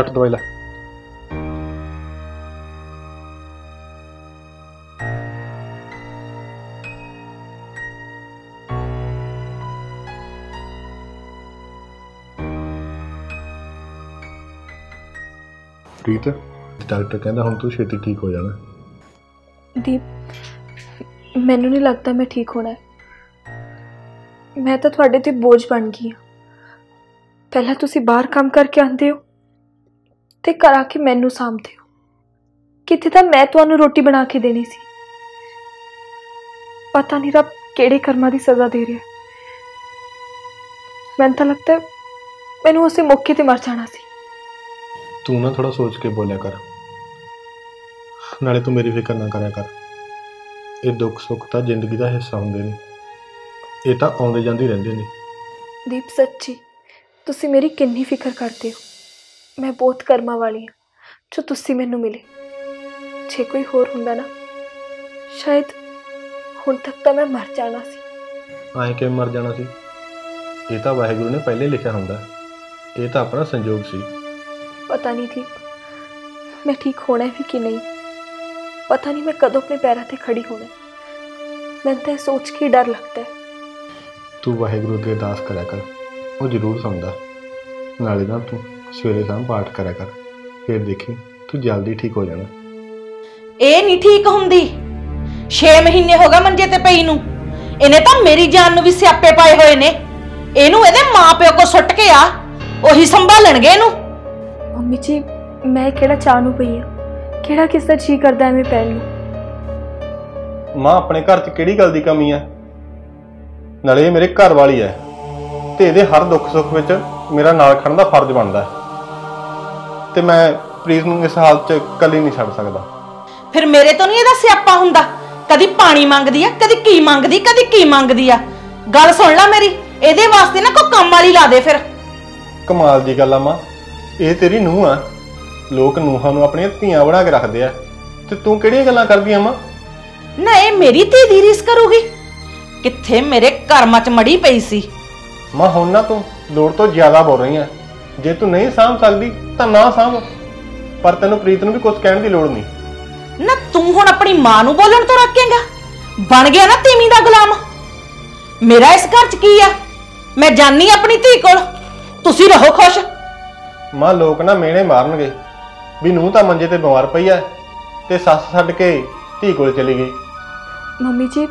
ਪ੍ਰੀਤ ਲੱਟ ਦਵਾਈ ਲੈ। ਪ੍ਰੀਤ ਡਾਕਟਰ ਕਹਿੰਦਾ ਹੁਣ ਤੂੰ ਛੇਤੀ ਠੀਕ ਹੋ ਜਾਣਾ। ਦੀਪ ਮੈਨੂੰ ਨਹੀਂ ਲੱਗਦਾ ਮੈਂ ਠੀਕ ਹੋਣਾ। ਮੈਂ ਤਾਂ ਤੁਹਾਡੇ ਤੇ ਬੋਝ ਬਣ ਗਈ ਹਾਂ। ਪਹਿਲਾਂ ਤੁਸੀਂ ਬਾਹਰ ਕੰਮ ਕਰਕੇ ਆਉਂਦੇ ਹੋ। ਤੇ ਆ ਕੇ ਮੈਨੂੰ ਸਾਂਭਦੇ ਹੋ। ਕਿਤੇ ਤਾਂ ਮੈਂ ਤੁਹਾਨੂੰ ਰੋਟੀ ਬਣਾ ਕੇ ਦੇਣੀ ਸੀ। ਪਤਾ ਨਹੀਂ ਰੱਬ ਕਿਹੜੇ ਕਰਮਾਂ ਦੀ ਸਜ਼ਾ ਦੇ ਰਿਹਾ। ਮੈਨੂੰ ਤਾਂ ਲੱਗਦਾ ਮੈਨੂੰ ਉਸੇ ਮੌਕੇ ਤੇ ਮਰ ਜਾਣਾ ਸੀ। ਤੂੰ ਨਾ ਥੋੜਾ ਸੋਚ ਕੇ ਬੋਲਿਆ ਕਰ। ਨਾਲੇ ਤੂੰ ਮੇਰੀ ਫਿਕਰ ਨਾ ਕਰਿਆ ਕਰ। ਇਹ ਦੁੱਖ ਸੁੱਖ ਤਾਂ ਜ਼ਿੰਦਗੀ ਦਾ ਹਿੱਸਾ ਹੁੰਦੇ ਨੇ। ਇਹ ਤਾਂ ਆਉਂਦੇ ਜਾਂਦੇ ਰਹਿੰਦੇ ਨੇ। ਦੀਪ ਸੱਚੀ ਤੁਸੀਂ ਮੇਰੀ ਕਿੰਨੀ ਫਿਕਰ ਕਰਦੇ ਹੋ। ਮੈਂ ਬਹੁਤ ਕਰਮਾਂ ਵਾਲੀ ਹਾਂ ਜੋ ਤੁਸੀਂ ਮੈਨੂੰ ਮਿਲੇ। ਜੇ ਕੋਈ ਹੋਰ ਹੁੰਦਾ ਨਾ ਸ਼ਾਇਦ ਹੁਣ ਤੱਕ ਤਾਂ ਮੈਂ ਮਰ ਜਾਣਾ ਸੀ। ਐਂ ਕਿਵੇਂ ਮਰ ਜਾਣਾ ਸੀ? ਇਹ ਤਾਂ ਵਾਹਿਗੁਰੂ ਨੇ ਪਹਿਲੇ ਲਿਖਿਆ ਹੁੰਦਾ ਇਹ ਤਾਂ ਆਪਣਾ ਸੰਜੋਗ ਸੀ। ਪਤਾ ਨਹੀਂ ਦੀਪ ਮੈਂ ਠੀਕ ਹੋਣਾ ਵੀ ਕਿ ਨਹੀਂ। ਪਤਾ ਨਹੀਂ ਮੈਂ ਕਦੋਂ ਆਪਣੇ ਪੈਰਾਂ ਤੇ ਖੜੀ ਹੋਣਾ ਮੈਨੂੰ ਤਾਂ ਇਹ ਸੋਚ ਕੇ ਡਰ ਲੱਗਦਾ ਹੈ। ਤੂੰ ਵਾਹਿਗੁਰੂ ਅੱਗੇ ਅਰਦਾਸ ਕਰਿਆ ਕਰ। ਉਹ ਜ਼ਰੂਰ ਸੁਣਦਾ। ਨਾਲੇ ਨਾ ਤੂੰ। ਸਵੇਰੇ ਸ਼ਾਮ ਪਾਠ ਕਰਿਆ ਕਰ। ਫਿਰ ਦੇਖੀ ਤੂੰ ਜਲਦੀ ਠੀਕ ਹੋ ਜਾਣਾ। ਇਹ ਨਹੀਂ ਠੀਕ ਹੁੰਦੀ। 6 ਮਹੀਨੇ ਹੋ ਗਏ ਮੰਜੇ ਤੇ ਪਈ ਨੂੰ। ਇਹਨੇ ਤਾਂ ਮੇਰੀ ਜਾਨ ਨੂੰ ਵੀ ਸਿਆਪੇ ਪਾਏ ਹੋਏ ਨੇ। ਇਹਨੂੰ ਇਹਦੇ ਮਾਪਿਓ ਕੋ ਸੁੱਟ ਕੇ ਆ। ਉਹੀ ਸੰਭਾਲਣਗੇ ਇਹਨੂੰ। ਮੰਮੀ ਜੀ ਮੈਂ ਕਿਹੜਾ ਚਾਹ ਨੂੰ ਪਈ ਆ ਕਿਹੜਾ ਕਿਸ ਦਾ ਜੀ ਕਰਦਾ ਐਵੇਂ ਪੈਣ ਨੂੰ? ਮਾਂ ਆਪਣੇ ਘਰ 'ਚ ਕਿਹੜੀ ਗੱਲ ਦੀ ਕਮੀ ਹੈ ਨਾਲੇ ਇਹ ਮੇਰੇ ਘਰ ਵਾਲੀ ਹੈ ਤੇ ਇਹਦੇ ਹਰ ਦੁੱਖ ਸੁੱਖ ਵਿੱਚ ਮੇਰਾ ਨਾਲ ਖੜਨ ਦਾ ਫਰਜ਼ ਬਣਦਾ। ਹੈ ਤੇ ਮੈਂ ਪ੍ਰੀਤ ਨੂੰ ਇਸ ਹਾਲਤ 'ਚ ਇਕੱਲੀ ਨਹੀਂ ਛੱਡ ਸਕਦਾ। ਫਿਰ ਮੇਰੇ ਤੋਂ ਨਹੀਂ ਇਹਦਾ ਸਿਆਪਾ ਹੁੰਦਾ? ਕਦੀ ਪਾਣੀ ਮੰਗਦੀ ਆ ਕਦੀ ਕੀ ਮੰਗਦੀ ਕਦੀ ਕੀ ਮੰਗਦੀ ਆ? ਗੱਲ ਸੁਣ ਲੈ ਮੇਰੀ ਇਹਦੇ ਵਾਸਤੇ ਨਾ ਕੋਈ ਕੰਮ ਵਾਲੀ ਲਾ ਦੇ ਫਿਰ। ਕਮਾਲ ਦੀ ਗੱਲ ਆ ਮਾਂ ਇਹ ਤੇਰੀ ਨੂੰਹ ਆ। ਲੋਕ ਨੂੰਹਾਂ ਨੂੰ ਆਪਣੀਆਂ ਧੀਆਂ ਬਣਾ ਕੇ ਰੱਖਦੇ ਆ। ਤੇ ਤੂੰ ਕਿਹੜੀਆਂ ਗੱਲਾਂ ਕਰਦੀ ਆ ਮਾਂ? ਨਾ ਇਹ ਮੇਰੀ ਧੀ ਦੀ ਰੀਸ ਕਰੂਗੀ। ਕਿੱਥੇ ਮੇਰੇ ਕਰਮਾਂ 'ਚ ਮੜੀ ਪਈ ਸੀ? ਮਾਂ ਹੁਣ ਨਾ ਤੂੰ ਲੋੜ ਤੋਂ ਜ਼ਿਆਦਾ ਬੋਲ ਰਹੀ ਆ। ਜੇ ਤੂੰ ਨਹੀਂ ਸਾਂਭ ਸਕਦੀ ਤਾਂ ਨਾ ਸਾਂਭ। ਪਰ ਤੈਨੂੰ ਪ੍ਰੀਤ ਨੂੰ ਵੀ ਕੁਝ ਕਹਿਣ ਦੀ ਲੋੜ ਨਹੀਂ। ਨਾ ਤੂੰ ਹੁਣ ਆਪਣੀ ਮਾਂ ਨੂੰ ਬੋਲਣ ਤੋਂ ਰੋਕੇਂਗਾ? ਬਣ ਗਿਆ ਨਾ ਤੀਵੀਂ ਦਾ ਗੁਲਾਮ। ਮੇਰਾ ਇਸ ਘਰ 'ਚ ਕੀ ਆ? ਮੈਂ ਜਾਨੀ ਆਪਣੀ ਧੀ ਕੋਲ। ਤੁਸੀਂ ਰਹੋ ਖੁਸ਼। ਮਾਂ ਲੋਕ ਨਾ ਮੇਣੇ ਮਾਰਨਗੇ। ਵੀ ਨੂੰ ਤਾਂ ਮੰਜੇ ਤੇ ਬਿਮਾਰ ਪਈ ਐ ਤੇ ਸੱਸ ਛੱਡ ਕੇ ਧੀ ਕੋਲ ਚਲੀ ਗਈ। ਮੰਮੀ ਜੀ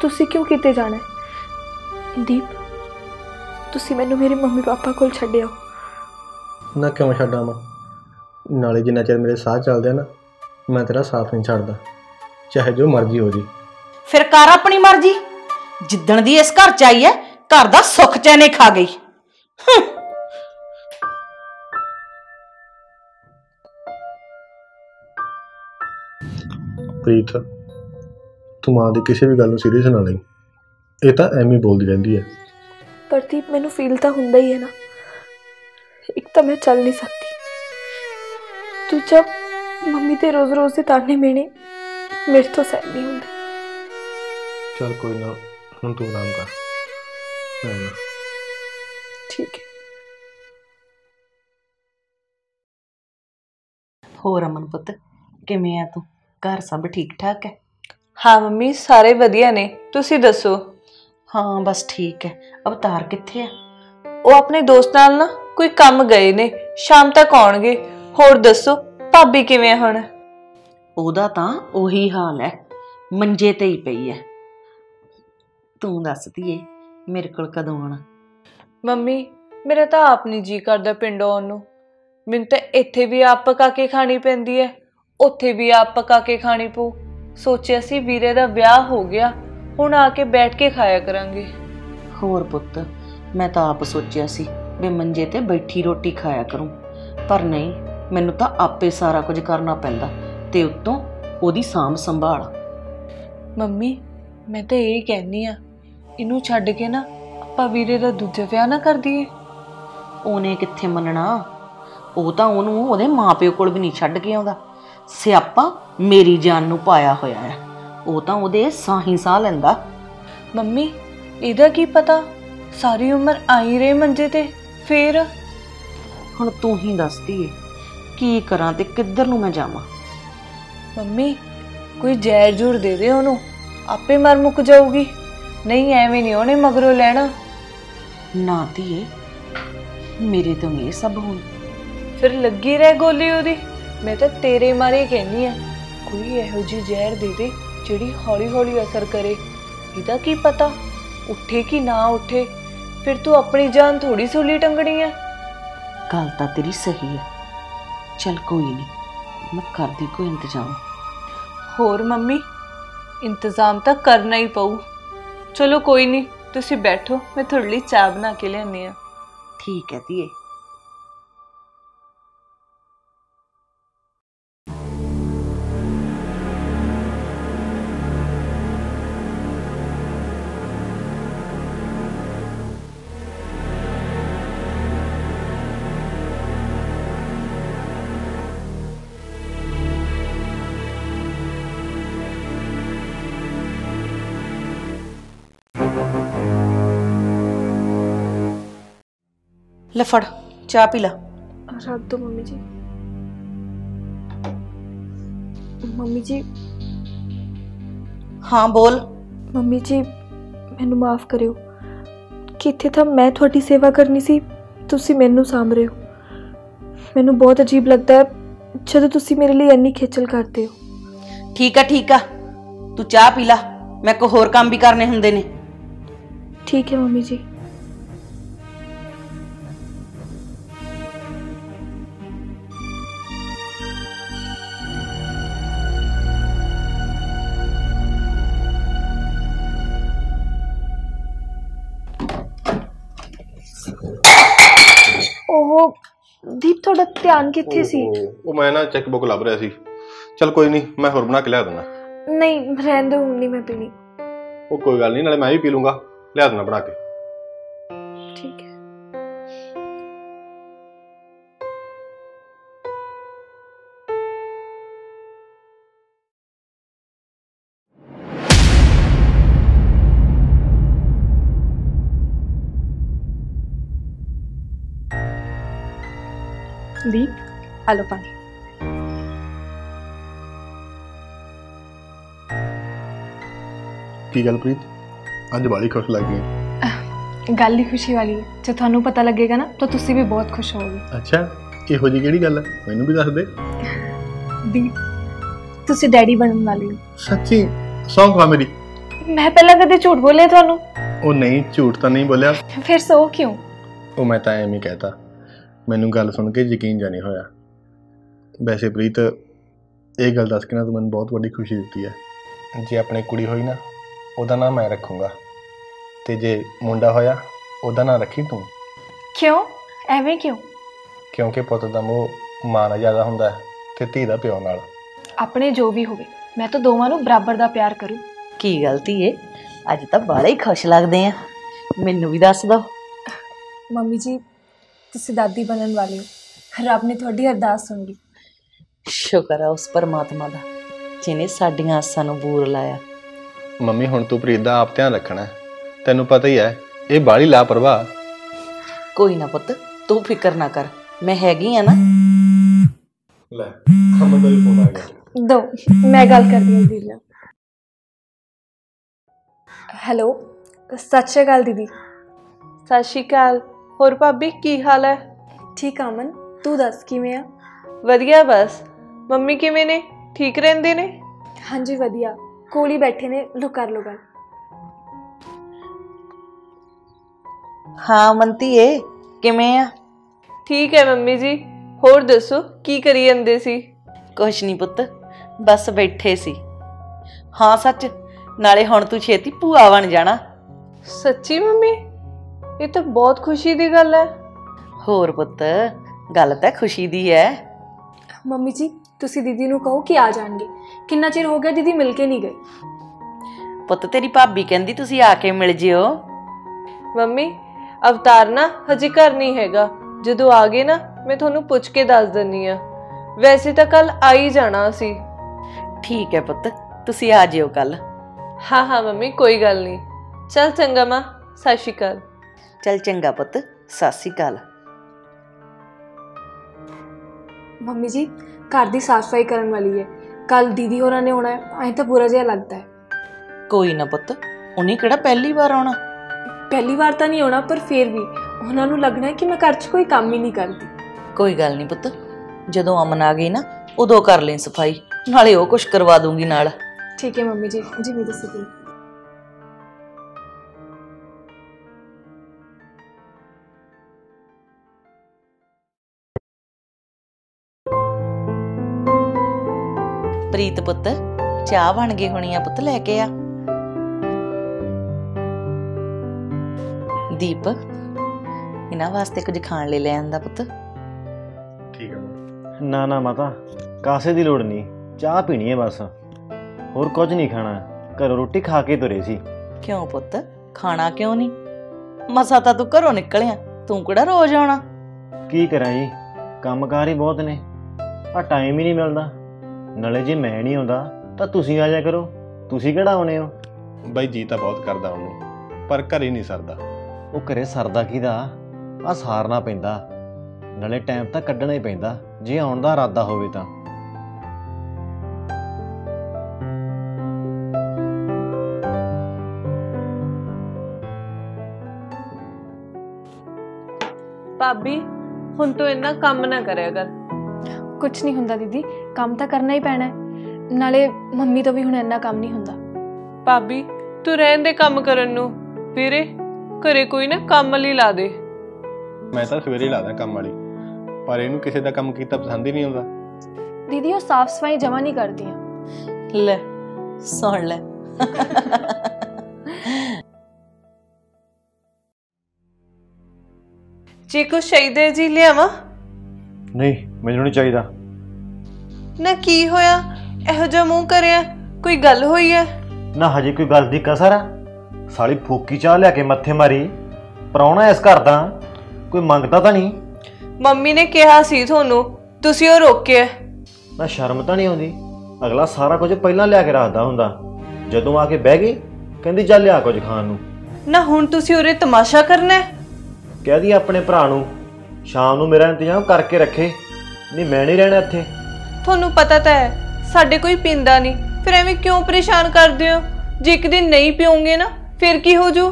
ਤੁਸੀਂ ਕਿਉਂ ਕਿਤੇ ਜਾਣਾ ਹੈ? ਦੀਪ ਤੁਸੀਂ ਮੈਨੂੰ ਮੇਰੇ ਮੰਮੀ ਪਾਪਾ ਕੋਲ ਛੱਡਿਓ ਨਾ ਕਿਉਂ ਛੱਡਾਂ ਮਾਂ ਨਾਲੇ ਜਿੰਨਾ ਚਿਰ ਮੇਰੇ ਸਾਹ ਚੱਲਦੇ ਆ ਨਾ ਮੈਂ ਤੇਰਾ ਸਾਥ ਨਹੀਂ ਛੱਡਦਾ। ਚਾਹੇ ਜੋ ਮਰਜ਼ੀ ਹੋ ਜੀ। ਫਿਰ ਕਰ ਆਪਣੀ ਮਰਜ਼ੀ। ਜਿੱਦਣ ਦੀ ਇਸ ਘਰ 'ਚ ਆਈ ਐ ਘਰ ਦਾ ਸੁੱਖ ਚੈਨੇ ਖਾ ਗਈ। ਹੂੰ। ਪ੍ਰੀਤ ਤੂੰ ਮਾਂ ਦੀ ਕਿਸੇ ਵੀ ਗੱਲ ਨੂੰ ਸੀਰੀਅਸ ਨਾ ਲਈ। ਇਹ ਤਾਂ ਐਵੇਂ ਹੀ ਬੋਲਦੀ ਰਹਿੰਦੀ ਹੈ ਪਰ ਦੀਪ ਮੈਨੂੰ ਫੀਲ ਤਾਂ ਹੁੰਦਾ ਹੀ ਹੈ ਨਾ। ਇੱਕ ਤਾਂ ਮੈਂ ਚੱਲ ਨਹੀਂ ਸਕਦੀ। ਦੂਜਾ ਮੰਮੀ ਤੇ ਰੋਜ਼-ਰੋਜ਼ ਦੇ ਤਾਨੇ ਮੇਣੇ ਮੇਰੇ ਤੋਂ ਸਹਿ ਨਹੀਂ ਹੁੰਦੇ। ਚੱਲ ਕੋਈ ਨਾ ਹੁਣ ਤੂੰ ਆਰਾਮ ਕਰ। ਹਾਂ ਠੀਕ ਹੈ। ਹੋਰ ਅਮਨ ਪੁੱਤ ਕਿਵੇਂ ਆ ਤੂੰ? ਘਰ ਸਭ ਠੀਕ ਠਾਕ ਹੈ? ਹਾਂ ਮੰਮੀ ਸਾਰੇ ਵਧੀਆ ਨੇ। ਤੁਸੀਂ ਦੱਸੋ? ਹਾਂ ਬਸ ਠੀਕ ਹੈ। ਅਵਤਾਰ ਕਿੱਥੇ ਆ? ਉਹ ਆਪਣੇ ਦੋਸਤ ਨਾਲ ਨਾ ਕੋਈ ਕੰਮ ਗਏ ਨੇ ਸ਼ਾਮ ਤੱਕ ਆਉਣਗੇ। ਹੋਰ ਦੱਸੋ ਭਾਬੀ ਕਿਵੇਂ ਆ ਹੁਣ? ਉਹਦਾ ਤਾਂ ਉਹੀ ਹਾਲ ਹੈ ਮੰਜੇ ਤੇ ਹੀ ਪਈ ਹੈ। ਤੂੰ ਦੱਸ ਧੀਏ ਮੇਰੇ ਕੋਲ ਕਦੋਂ ਆਉਣਾ? ਮੰਮੀ ਮੇਰਾ ਤਾਂ ਆਪ ਨਹੀਂ ਜੀ ਕਰਦਾ ਪਿੰਡੋਂ ਆਉਣ ਨੂੰ। ਮੈਨੂੰ ਤਾਂ ਇੱਥੇ ਵੀ ਆਪ ਪਕਾ ਕੇ ਖਾਣੀ ਪੈਂਦੀ ਹੈ ਉੱਥੇ ਵੀ ਆਪ ਪਕਾ ਕੇ ਖਾਣੀ ਪਊ। ਸੋਚਿਆ ਸੀ ਵੀਰੇ ਦਾ ਵਿਆਹ ਹੋ ਗਿਆ ਹੁਣ ਆ ਕੇ ਬੈਠ ਕੇ ਖਾਇਆ ਕਰਾਂਗੇ। ਹੋਰ ਪੁੱਤ ਮੈਂ ਤਾਂ ਆਪ ਸੋਚਿਆ ਸੀ ਵੀ ਮੰਜੇ ਤੇ ਬੈਠੀ ਰੋਟੀ ਖਾਇਆ ਕਰੂੰ। ਪਰ ਨਹੀਂ ਮੈਨੂੰ ਤਾਂ ਆਪੇ ਸਾਰਾ ਕੁਝ ਕਰਨਾ ਪੈਂਦਾ ਤੇ ਉੱਤੋਂ ਉਹਦੀ ਸਾਂਭ ਸੰਭਾਲ। ਮੰਮੀ ਮੈਂ ਤਾਂ ਇਹ ਕਹਿੰਨੀ ਆ ਇਹਨੂੰ ਛੱਡ ਕੇ ਨਾ ਆਪਾਂ ਵੀਰੇ ਦਾ ਦੂਜਾ ਵਿਆਹ ਨਾ ਕਰ ਦਈਏ। ਉਹਨੇ ਕਿੱਥੇ ਮੰਨਣਾ? ਉਹ ਤਾਂ ਉਹਨੂੰ ਉਹਦੇ ਮਾਪਿਓ ਕੋਲ ਵੀ ਨਹੀਂ ਛੱਡ ਕੇ ਆਉਂਦਾ। ਸਿਆਪਾ ਮੇਰੀ ਜਾਨ ਨੂੰ ਪਾਇਆ ਹੋਇਆ ਹੈ। ਉਹ ਤਾਂ ਉਹਦੇ ਸਾਹੀ ਸਾਹ ਲੈਂਦਾ। ਮੰਮੀ ਇਹਦਾ ਕੀ ਪਤਾ? ਸਾਰੀ ਉਮਰ ਆਈ ਰਹੇ ਮੰਜੇ ਤੇ। ਫੇਰ? ਹੁਣ ਤੂੰ ਹੀ ਦੱਸਦੀ ਏ ਕੀ ਕਰਾਂ ਤੇ ਕਿੱਧਰ ਨੂੰ ਮੈਂ ਜਾਵਾਂ? ਮੰਮੀ ਕੋਈ ਜ਼ਹਿਰ ਜੂਰ ਦੇ ਦੇ ਉਹਨੂੰ ਆਪੇ ਮਰ ਮੁੱਕ ਜਾਊਗੀ। ਨਹੀਂ ਐਵੇਂ ਨਹੀਂ ਉਹਨੇ ਮਗਰੋਂ ਲੈਣਾ। ਨਾ ਧੀਏ ਮੇਰੇ ਤੋਂ ਇਹ ਸਭ ਹੁਣ। ਫਿਰ ਲੱਗੀ ਰਹਿ ਗੋਲੀ ਉਹਦੀ। ਮੈਂ ਤਾਂ ਤੇਰੇ ਮਾਰੇ ਕਹਿੰਨੀ ਆ ਕੋਈ ਇਹੋ ਜਿਹੀ ਜ਼ਹਿਰ ਦੇ ਦੇ ਜਿਹੜੀ ਹੌਲੀ ਹੌਲੀ ਅਸਰ ਕਰੇ। ਇਹਦਾ ਕੀ ਪਤਾ ਉੱਠੇ ਕਿ ਨਾ ਉੱਠੇ। ਫਿਰ ਤੂੰ ਆਪਣੀ ਜਾਨ ਥੋੜੀ ਸੋਲੀ ਟੰਗਣੀ ਆ। ਗੱਲ ਤਾਂ ਤੇਰੀ ਸਹੀ ਹੈ ਚਲ ਕੋਈ ਨਹੀਂ ਮੈਂ ਕਰਦੀ ਕੋਈ ਇੰਤਜ਼ਾਮ। ਹੋਰ ਮੰਮੀ ਇੰਤਜ਼ਾਮ ਤਾਂ ਕਰਨਾ ਹੀ ਪਊ। ਚਲੋ ਕੋਈ ਨਹੀਂ ਤੁਸੀਂ ਬੈਠੋ ਮੈਂ ਤੁਹਾਡੇ ਲਈ ਚਾਹ ਬਣਾ ਕੇ ਲਿਆਨੀ ਆ ਠੀਕ ਹੈ ਧੀਏ। ਲੈ ਫੜ ਚਾਹ ਪੀ ਲਾ। ਰੱਖ ਦੋ ਮੰਮੀ ਜੀ। ਮੰਮੀ ਜੀ। ਹਾਂ ਬੋਲ। ਮੰਮੀ ਜੀ ਮੈਨੂੰ ਮਾਫ ਕਰਿਓ। ਕਿੱਥੇ ਤਾਂ ਮੈਂ ਤੁਹਾਡੀ ਸੇਵਾ ਕਰਨੀ ਸੀ ਤੁਸੀਂ ਮੈਨੂੰ ਸਾਂਭ ਰਹੇ ਹੋ। ਮੈਨੂੰ ਬਹੁਤ ਅਜੀਬ ਲੱਗਦਾ ਹੈ ਜਦੋਂ ਤੁਸੀਂ ਮੇਰੇ ਲਈ ਇੰਨੀ ਖੇਚਲ ਕਰਦੇ ਹੋ। ਠੀਕ ਆ ਠੀਕ ਆ। ਤੂੰ ਚਾਹ ਪੀ ਲਾ ਮੈਂ ਕੋ ਹੋਰ ਕੰਮ ਵੀ ਕਰਨੇ ਹੁੰਦੇ ਨੇ। ਠੀਕ ਹੈ ਮੰਮੀ ਜੀ। ਉਹ ਦੀਪ ਤੁਹਾਡਾ ਧਿਆਨ ਕਿੱਥੇ ਸੀ? ਉਹ- ਉਹ ਮੈਂ ਨਾ ਚੈੱਕ ਬੁੱਕ ਲੱਭ ਰਿਹਾ ਸੀ। ਚਲ ਕੋਈ ਨਹੀਂ ਮੈਂ ਹੋਰ ਬਣਾ ਕੇ ਲਿਆ ਦਿੰਦਾ। ਨਹੀਂ ਰਹਿਣ ਦਿਓ ਹੁਣ ਨਹੀਂ ਮੈਂ ਪੀਣੀ। ਉਹ ਕੋਈ ਗੱਲ ਨਹੀਂ ਨਾਲੇ ਮੈਂ ਵੀ ਪੀ ਲੂੰਗਾ। ਲਿਆ ਦਿੰਦਾ ਬਣਾ ਕੇ। ਦੀਪ ਆਲੋ ਪਾਣੀ। ਕੀ ਗੱਲ ਪ੍ਰੀਤ? ਅੱਜ ਬਾਲੀ ਖੁਸ਼ ਲੱਗ ਗਈ। ਗੱਲ ਹੀ ਖੁਸ਼ੀ ਵਾਲੀ ਹੈ। ਜੇ ਤੁਹਾਨੂੰ ਪਤਾ ਲੱਗੇਗਾ ਨਾ ਤਾਂ ਤੁਸੀਂ ਵੀ ਬਹੁਤ ਖੁਸ਼ ਹੋਵੋਗੇ। ਅੱਛਾ ਇਹੋ ਜੀ ਕਿਹੜੀ ਗੱਲ ਹੈ? ਮੈਨੂੰ ਵੀ ਦੱਸ ਦੇ। ਦੀਪ ਤੁਸੀਂ ਡੈਡੀ ਬਣਨ ਵਾਲੇ ਹੋ। ਸੱਚੀ? ਸੌਂਗ ਆ ਮੇਰੀ। ਮੈਂ ਪਹਿਲਾਂ ਕਦੇ ਝੂਠ ਬੋਲਿਆ ਤੁਹਾਨੂੰ? ਉਹ ਨਹੀਂ ਝੂਠ ਤਾਂ ਨਹੀਂ ਬੋਲਿਆ। ਫਿਰ ਸੋ ਕਿਉਂ? ਉਹ ਮੈਂ ਤਾਂ ਐਵੇਂ ਹੀ ਕਹਿਤਾ। ਮੈਨੂੰ ਗੱਲ ਸੁਣ ਕੇ ਯਕੀਨ ਜਾ ਨਹੀਂ ਹੋਇਆ। ਵੈਸੇ ਪ੍ਰੀਤ ਇਹ ਗੱਲ ਦੱਸ ਕੇ ਨਾ ਤੂੰ ਮੈਨੂੰ ਬਹੁਤ ਵੱਡੀ ਖੁਸ਼ੀ ਦਿੱਤੀ ਹੈ ਜੇ ਆਪਣੀ ਕੁੜੀ ਹੋਈ ਨਾ ਉਹਦਾ ਨਾਮ ਮੈਂ ਰੱਖੂੰਗਾ। ਤੇ ਜੇ ਮੁੰਡਾ ਹੋਇਆ ਉਹਦਾ ਨਾਮ ਰੱਖੀ ਤੂੰ। ਕਿਉਂ? ਐਵੇਂ ਕਿਉਂ? ਕਿਉਂਕਿ ਪੁੱਤ ਦਾ ਮੋਹ ਮਾਂ ਨਾਲ ਜ਼ਿਆਦਾ ਹੁੰਦਾ ਹੈ ਤੇ ਧੀ ਦਾ ਪਿਓ ਨਾਲ। ਆਪਣੇ ਜੋ ਵੀ ਹੋਵੇ ਮੈਂ ਤਾਂ ਦੋਵਾਂ ਨੂੰ ਬਰਾਬਰ ਦਾ ਪਿਆਰ ਕਰੂੰ। ਕੀ ਗਲਤੀ ਏ? ਅੱਜ ਤਾਂ ਬਾਲੇ ਹੀ ਖੁਸ਼ ਲੱਗਦੇ ਆ। ਮੈਨੂੰ ਵੀ ਦੱਸ ਦੋ। ਮੰਮੀ ਜੀ ਤੁਸੀਂ ਦਾਦੀ ਬਣਨ ਵਾਲੇ ਹੋ। ਰੱਬ ਨੇ ਤੁਹਾਡੀ ਅਰਦਾਸ ਸੁਣ ਲਈ। ਸ਼ੁਕਰ ਆ ਉਸ ਪਰਮਾਤਮਾ ਦਾ ਜਿਨੇ ਸਾਡੀਆਂ ਆਸਾਂ ਨੂੰ ਬੂਰ ਲਾਇਆ। ਮੰਮੀ ਹੁਣ ਤੂੰ ਪ੍ਰੀਤ ਦਾ ਆਪ ਧਿਆਨ ਰੱਖਣਾ। ਤੈਨੂੰ ਪਤਾ ਹੀ ਹੈ ਇਹ ਬਾਲੀ ਲਾਪਰਵਾਹ। ਕੋਈ ਨਾ ਪੁੱਤ ਤੂੰ ਫਿਕਰ ਨਾ ਕਰ। ਮੈਂ ਹੈਗੀ ਆ ਨਾ। ਲੈ ਖਮਨ ਦਾ ਵੀ ਫੋਨ ਆ ਗਿਆ। ਦੋ ਮੈਂ ਗੱਲ ਕਰਦੀ ਹਾਂ ਦੀਦੀ ਨਾਲ। ਹੈਲੋ ਸਤਿ ਸ਼੍ਰੀ ਅਕਾਲ ਦੀਦੀ। ਸਤਿ ਸ਼੍ਰੀ ਅਕਾਲ। ਹੋਰ ਭਾਬੀ ਕੀ ਹਾਲ ਹੈ? ਠੀਕ ਆ ਅਮਨ ਤੂੰ ਦੱਸ ਕਿਵੇਂ ਆ? ਵਧੀਆ ਬਸ। ਮੰਮੀ ਕਿਵੇਂ ਨੇ? ਠੀਕ ਰਹਿੰਦੇ ਨੇ? ਹਾਂਜੀ ਵਧੀਆ। ਕੋਲ ਹੀ ਬੈਠੇ ਨੇ ਲੋ ਕਰ ਲੋ ਗੱਲ। ਹਾਂ ਮੰਤੀਏ ਕਿਵੇਂ ਆ? ਠੀਕ ਹੈ ਮੰਮੀ ਜੀ। ਹੋਰ ਦੱਸੋ ਕੀ ਕਰੀ ਜਾਂਦੇ ਸੀ? ਕੁਛ ਨਹੀਂ ਪੁੱਤ ਬਸ ਬੈਠੇ ਸੀ। ਹਾਂ ਸੱਚ ਨਾਲੇ ਹੁਣ ਤੂੰ ਛੇਤੀ ਭੂਆ ਬਣ ਜਾਣਾ। ਸੱਚੀ ਮੰਮੀ? ਇਹ ਤਾਂ ਬਹੁਤ ਖੁਸ਼ੀ ਦੀ ਗੱਲ ਹੈ। ਹੋਰ ਪੁੱਤ ਗੱਲ ਤਾਂ ਖੁਸ਼ੀ ਦੀ ਹੈ। ਮੰਮੀ ਜੀ ਤੁਸੀਂ ਦੀਦੀ ਨੂੰ ਕਹੋ ਕਿ ਆ ਜਾਣਗੇ। ਕਿੰਨਾ ਚਿਰ ਹੋ ਗਿਆ ਦੀਦੀ ਮਿਲ ਕੇ ਨਹੀਂ ਗਏ? ਪੁੱਤ ਤੇਰੀ ਭਾਬੀ ਕਹਿੰਦੀ ਤੁਸੀਂ ਆ ਕੇ ਮਿਲ ਜਿਓ। ਮੰਮੀ ਅਵਤਾਰ ਨਾ ਹਜੇ ਘਰ ਨਹੀਂ ਹੈਗਾ। ਜਦੋਂ ਆ ਗਏ ਨਾ ਮੈਂ ਤੁਹਾਨੂੰ ਪੁੱਛ ਕੇ ਦੱਸ ਦਿੰਨੀ ਆ ਵੈਸੇ ਤਾਂ ਕੱਲ ਆ ਹੀ ਜਾਣਾ ਸੀ। ਠੀਕ ਹੈ ਪੁੱਤ ਤੁਸੀਂ ਆ ਜਿਓ ਕੱਲ। ਹਾਂ ਹਾਂ ਮੰਮੀ ਕੋਈ ਗੱਲ ਨਹੀਂ। ਚਲ ਚੰਗਾ ਮਾਂ ਸਤਿ ਸ਼੍ਰੀ ਅਕਾਲ। ਚੱਲ ਚੰਗਾ ਪੁੱਤ ਸਤਿ ਸ੍ਰੀ ਅਕਾਲ। ਮੰਮੀ ਜੀ ਘਰ ਦੀ ਸਾਫ਼ ਸਫ਼ਾਈ ਕਰਨ ਵਾਲੀ ਹੈ। ਕੱਲ ਦੀਦੀ ਹੋਰਾਂ ਨੇ ਆਉਣਾ ਹੈ ਐਂ ਤਾਂ ਬੁਰਾ ਜਿਹਾ ਲੱਗਦਾ ਹੈ। ਕੋਈ ਨਾ ਪੁੱਤ ਉਹਨੇ ਕਿਹੜਾ ਪਹਿਲੀ ਵਾਰ ਆਉਣਾ? ਪਹਿਲੀ ਵਾਰ ਤਾਂ ਨਹੀਂ ਆਉਣਾ ਪਰ ਫੇਰ ਵੀ ਉਹਨਾਂ ਨੂੰ ਲੱਗਣਾ ਹੈ ਕਿ ਮੈਂ ਘਰ 'ਚ ਕੋਈ ਕੰਮ ਹੀ ਨਹੀਂ ਕਰਦੀ। ਕੋਈ ਗੱਲ ਨਹੀਂ ਪੁੱਤ ਜਦੋਂ ਅਮਨ ਆ ਗਈ ਨਾ ਉਦੋਂ ਕਰ ਲਈ ਸਫ਼ਾਈ ਨਾਲੇ ਉਹ ਕੁਛ ਕਰਵਾ ਦੂੰਗੀ ਨਾਲ। ਠੀਕ ਹੈ ਮੰਮੀ ਜੀ ਜਿਵੇਂ ਤੁਸੀਂ ਕਹੋ। ਪ੍ਰੀਤ ਪੁੱਤ ਚਾਹ ਬਣ ਗਈ ਹੋਣੀ ਆ ਪੁੱਤ ਲੈ ਕੇ ਆ। ਦੀਪ ਇਹਨਾਂ ਵਾਸਤੇ ਕੁਝ ਖਾਣ ਲਈ ਲੈ ਆਂਦਾ ਪੁੱਤ। ਠੀਕ ਹੈ ਨਾ ਨਾ ਮਾਤਾ ਕਾਸੇ ਦੀ ਲੋੜ ਨਹੀਂ। ਚਾਹ ਪੀਣੀ ਹੈ ਬਸ। ਹੋਰ ਕੁਝ ਨਹੀਂ ਖਾਣਾ। ਘਰੋਂ ਰੋਟੀ ਖਾ ਕੇ ਤੁਰੇ ਸੀ। ਕਿਉਂ ਪੁੱਤ? ਖਾਣਾ ਕਿਉਂ ਨਹੀਂ? ਮਸਾ ਤਾਂ ਤੂੰ ਘਰੋਂ ਨਿਕਲਿਆ। ਤੂੰ ਕਿਹੜਾ ਰੋਜ਼ ਆਉਣਾ? ਕੀ ਕਰਾਂ ਜੀ? ਕੰਮਕਾਰ ਹੀ ਬਹੁਤ ਨੇ। ਆ ਟਾਈਮ ਹੀ ਨਹੀਂ ਮਿਲਦਾ। ਨਾਲੇ ਜੇ ਮੈਂ ਨਹੀਂ ਆਉਂਦਾ ਤਾਂ ਤੁਸੀਂ ਆ ਜਾ ਕਰੋ। ਤੁਸੀਂ ਕਿਹੜਾ ਆਉਣੇ ਹੋ? ਬਾਈ ਜੀ ਤਾਂ ਬਹੁਤ ਕਰਦਾ ਉਹਨੂੰ ਪਰ ਘਰੇ ਨਹੀਂ ਸਰਦਾ। ਉਹ ਘਰੇ ਸਰਦਾ ਕਿਹਦਾ? ਆ ਸਾਰਨਾ ਪੈਂਦਾ। ਨਾਲੇ ਟਾਈਮ ਤਾਂ ਕੱਢਣਾ ਹੀ ਪੈਂਦਾ ਜੇ ਆਉਣ ਦਾ ਇਰਾਦਾ ਹੋਵੇ ਤਾਂ। ਭਾਬੀ ਹੁਣ ਤੂੰ ਇੰਨਾ ਕੰਮ ਨਾ ਕਰਿਆ ਕਰ। ਕੁਝ ਨਹੀਂ ਹੁੰਦਾ ਦੀਦੀ। ਕੰਮ ਤਾਂ ਕਰਨਾ ਹੀ ਪੈਣਾ ਹੈ। ਨਾਲੇ ਮੰਮੀ ਤੋਂ ਵੀ ਹੁਣ ਇੰਨਾ ਕੰਮ ਨਹੀਂ ਹੁੰਦਾ। ਭਾਬੀ ਤੂੰ ਰਹਿਣ ਦੇ ਕੰਮ ਕਰਨ ਨੂੰ। ਵੀਰੇ ਘਰੇ ਕੋਈ ਨਾ ਕੰਮ ਲਈ ਲਾ ਦੇ। ਮੈਂ ਤਾਂ ਸਵੇਰੇ ਹੀ ਲਾਦਾ ਕੰਮ ਵਾਲੀ। ਪਰ ਇਹਨੂੰ ਕਿਸੇ ਦਾ ਕੰਮ ਕੀਤਾ ਪਸੰਦ ਹੀ ਨਹੀਂ ਆਉਂਦਾ। ਦੀਦੀ ਉਹ ਸਾਫ਼ ਸਫ਼ਾਈ ਜਮਾ ਨਹੀਂ ਕਰਦੀਆਂ। ਲੈ ਸੁਣ ਲੈ। ਜੀ ਕੁਛ ਚਾਹੀਦਾ ਹੈ ਜੀ ਲਿਆਵਾਂ? ਨਹੀਂ ਮੈਨੂੰ ਨਹੀਂ ਚਾਹੀਦਾ। ਨਾ ਕੀ ਹੋਇਆ? ਇਹੋ ਜਿਹਾ ਮੂੰਹ ਕਰਿਆ? ਕੋਈ ਗੱਲ ਹੋਈ ਹੈ? ਨਾ ਹਜੇ ਕੋਈ ਗੱਲ ਦੀ ਕਸਰ ਆ। ਸਾਲੀ ਫੂਕੀ ਚਾਹ ਲਿਆ ਕੇ ਮੱਥੇ ਮਾਰੀ। ਪ੍ਰਾਹੁਣਾ ਇਸ ਘਰ ਦਾ। ਕੋਈ ਮੰਗਦਾ ਤਾਂ ਨਹੀਂ? ਮੰਮੀ ਨੇ ਕਿਹਾ ਸੀ ਤੁਹਾਨੂੰ ਤੁਸੀਂ ਉਹ ਰੋਕਿਆ। ਨਾ ਸ਼ਰਮ ਤਾਂ ਨਹੀਂ ਆਉਂਦੀ। ਅਗਲਾ ਸਾਰਾ ਕੁਝ ਪਹਿਲਾਂ ਲਿਆ ਕੇ ਰੱਖਦਾ ਹੁੰਦਾ। ਜਦੋਂ ਆ ਕੇ ਬਹਿ ਗਈ ਕਹਿੰਦੀ ਚੱਲ ਲਿਆ ਕੁਝ ਖਾਣ ਨੂੰ। ਨਾ ਹੁਣ ਤੁਸੀਂ ਉਰੇ ਤਮਾਸ਼ਾ ਕਰਨਾ ਹੈ? ਕਹਿਦੀ ਆਪਣੇ ਭਰਾ ਨੂੰ ਸ਼ਾਮ ਨੂੰ ਮੇਰਾ ਇੰਤਜ਼ਾਮ ਕਰਕੇ ਰੱਖੇ। ਨਹੀਂ ਮੈਂ ਨਹੀਂ ਰਹਿਣਾ ਇੱਥੇ। ਤੁਹਾਨੂੰ ਪਤਾ ਤਾਂ ਹੈ ਸਾਡੇ ਕੋਈ ਪੀਂਦਾ ਨਹੀਂ। ਫਿਰ ਐਵੇਂ ਕਿਉਂ ਪਰੇਸ਼ਾਨ ਕਰਦੇ ਹੋ? ਜੇ ਇੱਕ ਦਿਨ ਨਹੀਂ ਪੀਓਗੇ ਨਾ ਫਿਰ ਕੀ ਹੋ ਜੂ?